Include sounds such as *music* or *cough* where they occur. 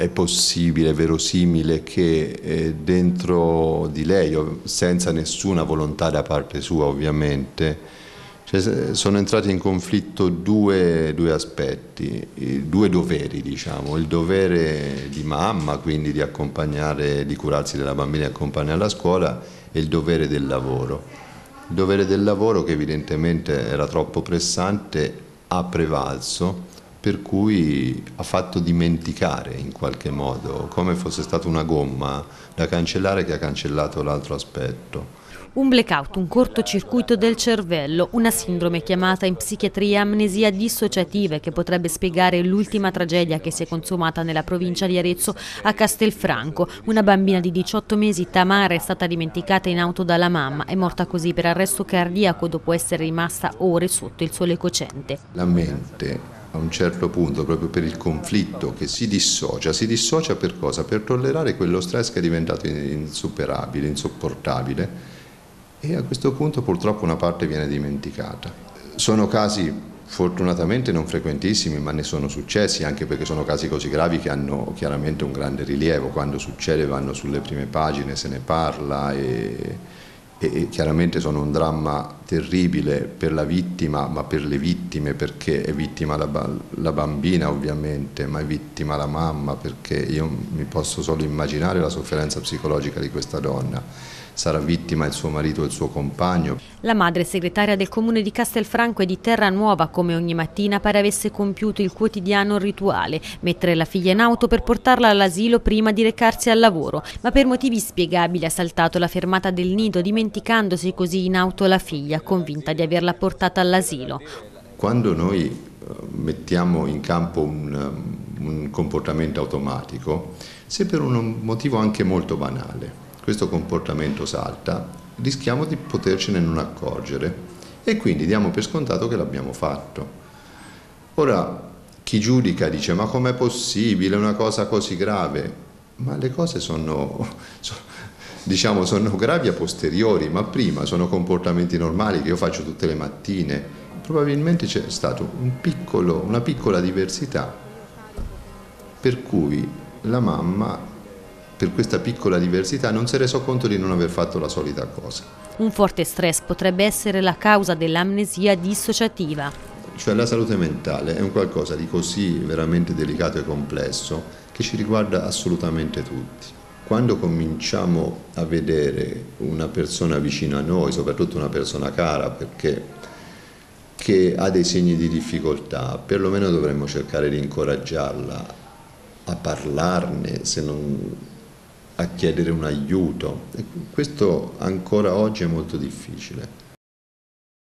è possibile, verosimile che eh, dentro di lei, senza nessuna volontà da parte sua ovviamente, cioè, sono entrati in conflitto due, due, aspetti, due doveri diciamo, il dovere di mamma quindi di accompagnare, di curarsi della bambina e accompagnarla a scuola e il dovere del lavoro. Il dovere del lavoro che evidentemente era troppo pressante ha prevalso per cui ha fatto dimenticare in qualche modo, come fosse stata una gomma da cancellare che ha cancellato l'altro aspetto. Un blackout, un cortocircuito del cervello, una sindrome chiamata in psichiatria amnesia dissociativa che potrebbe spiegare l'ultima tragedia che si è consumata nella provincia di Arezzo a Castelfranco. Una bambina di 18 mesi, Tamara, è stata dimenticata in auto dalla mamma, è morta così per arresto cardiaco dopo essere rimasta ore sotto il sole cocente. La mente a un certo punto, proprio per il conflitto che si dissocia, si dissocia per cosa? Per tollerare quello stress che è diventato insuperabile, insopportabile e a questo punto purtroppo una parte viene dimenticata. Sono casi fortunatamente non frequentissimi, ma ne sono successi anche perché sono casi così gravi che hanno chiaramente un grande rilievo, quando succede vanno sulle prime pagine, se ne parla e e chiaramente sono un dramma terribile per la vittima, ma per le vittime perché è vittima la, la, bambina ovviamente, ma è vittima la mamma perché io mi posso solo immaginare la sofferenza psicologica di questa donna. Sarà vittima il suo marito e il suo compagno. La madre segretaria del comune di Castelfranco e di Terranuova, come ogni mattina, pare avesse compiuto il quotidiano rituale, mettere la figlia in auto per portarla all'asilo prima di recarsi al lavoro, ma per motivi spiegabili ha saltato la fermata del nido, dimenticandosi così in auto la figlia, convinta di averla portata all'asilo. Quando noi eh, mettiamo in campo un, un comportamento automatico, se per un motivo anche molto banale, questo comportamento salta, rischiamo di potercene non accorgere e quindi diamo per scontato che l'abbiamo fatto. Ora, chi giudica dice ma com'è possibile una cosa così grave? Ma le cose sono, *laughs* diciamo, sono gravi a posteriori, ma prima sono comportamenti normali che io faccio tutte le mattine. Probabilmente c'è stata un una piccola diversità per cui la mamma per questa piccola diversità non si è reso conto di non aver fatto la solita cosa. Un forte stress potrebbe essere la causa dell'amnesia dissociativa. Cioè la salute mentale è un qualcosa di così veramente delicato e complesso che ci riguarda assolutamente tutti. Quando cominciamo a vedere una persona vicino a noi, soprattutto una persona cara, perché che ha dei segni di difficoltà, perlomeno dovremmo cercare di incoraggiarla a parlarne, se non a chiedere un aiuto. Questo ancora oggi è molto difficile.